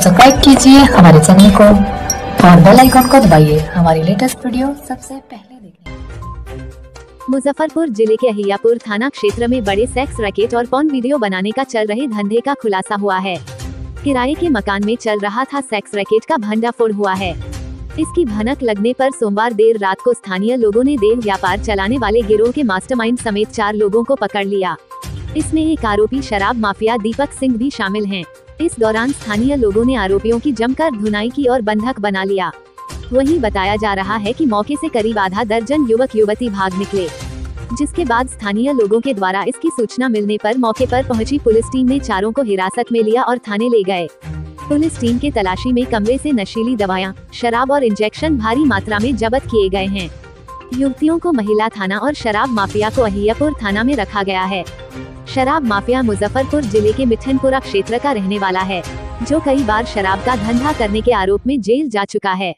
Subscribe कीजिए हमारे channel को और बेल आइकन को दबाइए। हमारी लेटेस्ट वीडियो सबसे पहले मुजफ्फरपुर ज़िले के अहियापुर थाना क्षेत्र में बड़े सेक्स रैकेट और पॉन वीडियो बनाने का चल रहे धंधे का खुलासा हुआ है। किराए के मकान में चल रहा था सेक्स रैकेट का भंडाफोड़ हुआ है। इसकी भनक लगने पर सोमवार देर रात को स्थानीय लोगों ने देह व्यापार चलाने वाले गिरोह के मास्टरमाइंड समेत चार लोगों को पकड़ लिया। इसमें एक आरोपी शराब माफिया दीपक सिंह भी शामिल हैं। इस दौरान स्थानीय लोगों ने आरोपियों की जमकर धुनाई की और बंधक बना लिया। वहीं बताया जा रहा है कि मौके से करीब आधा दर्जन युवक युवती भाग निकले जिसके बाद स्थानीय लोगों के द्वारा इसकी सूचना मिलने पर मौके पर पहुँची पुलिस टीम ने चारों को हिरासत में लिया और थाने ले गए। पुलिस टीम के तलाशी में कमरे से नशीली दवाएँ, शराब और इंजेक्शन भारी मात्रा में जब्त किए गए हैं। युवतियों को महिला थाना और शराब माफिया को अहियापुर थाना में रखा गया है। शराब माफिया मुजफ्फरपुर ज़िले के मिठनपुरा क्षेत्र का रहने वाला है, जो कई बार शराब का धंधा करने के आरोप में जेल जा चुका है।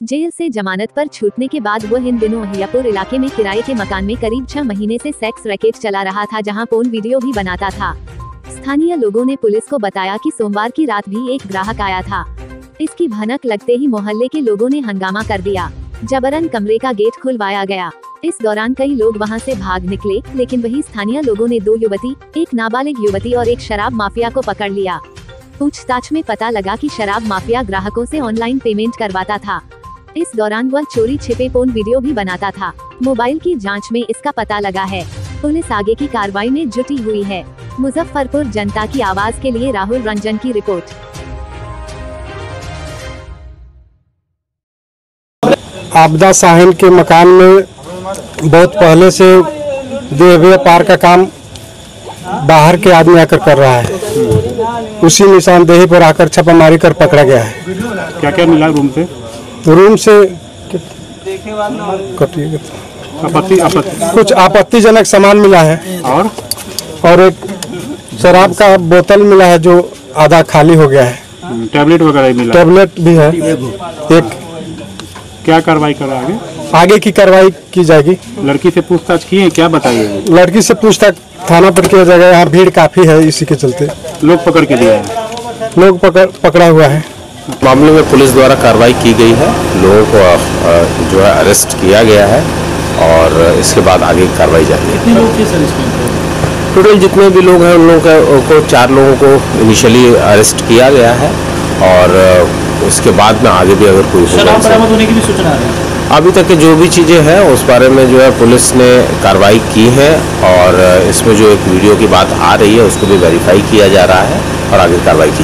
जेल से जमानत पर छूटने के बाद वह इन दिनों अहियापुर इलाके में किराए के मकान में करीब छह महीने से सेक्स रैकेट चला रहा था, जहाँ पोन वीडियो भी बनाता था। स्थानीय लोगों ने पुलिस को बताया कि सोमवार की रात भी एक ग्राहक आया था। इसकी भनक लगते ही मोहल्ले के लोगों ने हंगामा कर दिया। जबरन कमरे का गेट खुलवाया गया। इस दौरान कई लोग वहाँ से भाग निकले, लेकिन वही स्थानीय लोगों ने दो युवती, एक नाबालिग युवती और एक शराब माफिया को पकड़ लिया। पूछताछ में पता लगा कि शराब माफिया ग्राहकों से ऑनलाइन पेमेंट करवाता था। इस दौरान वह चोरी छिपे फ़ोन वीडियो भी बनाता था। मोबाइल की जाँच में इसका पता लगा है। पुलिस आगे की कार्रवाई में जुटी हुई है। मुजफ्फरपुर जनता की आवाज़ के लिए राहुल रंजन की रिपोर्ट। आपदा साहिल के मकान में बहुत पहले से देह व्यापार का काम बाहर के आदमी आकर कर रहा है। उसी निशानदेही पर आकर छापामारी कर पकड़ा गया है। क्या क्या मिला रूम से? रूम से आपत्ति आपत्ति। कुछ आपत्तिजनक सामान मिला है। और? और एक शराब का बोतल मिला है जो आधा खाली हो गया है। हम्म, टैबलेट वगैरह मिला। टेबलेट भी है। एक क्या कार्रवाई करा आगे? आगे की कार्रवाई की जाएगी। लड़की से पूछताछ की है क्या बताइए? लड़की से पूछताछ थाना पर किया जाएगा यहाँ भीड़ काफ़ी है इसी के चलते। लोग पकड़ के है? लोग पकड़ पकड़ा हुआ है। मामले में पुलिस द्वारा कार्रवाई की गई है। लोगों को जो है अरेस्ट किया गया है और इसके बाद आगे की कार्रवाई जारी है। टोटल जितने भी लोग हैं उन लोगों को चार लोगों को इनिशियली अरेस्ट किया गया है और उसके बाद में आगे भी अगर कोई होने की भी सूचना है। अभी तक के जो भी चीज़ें हैं उस बारे में जो है पुलिस ने कार्रवाई की है और इसमें जो एक वीडियो की बात आ रही है उसको भी वेरीफाई किया जा रहा है और आगे कार्रवाई की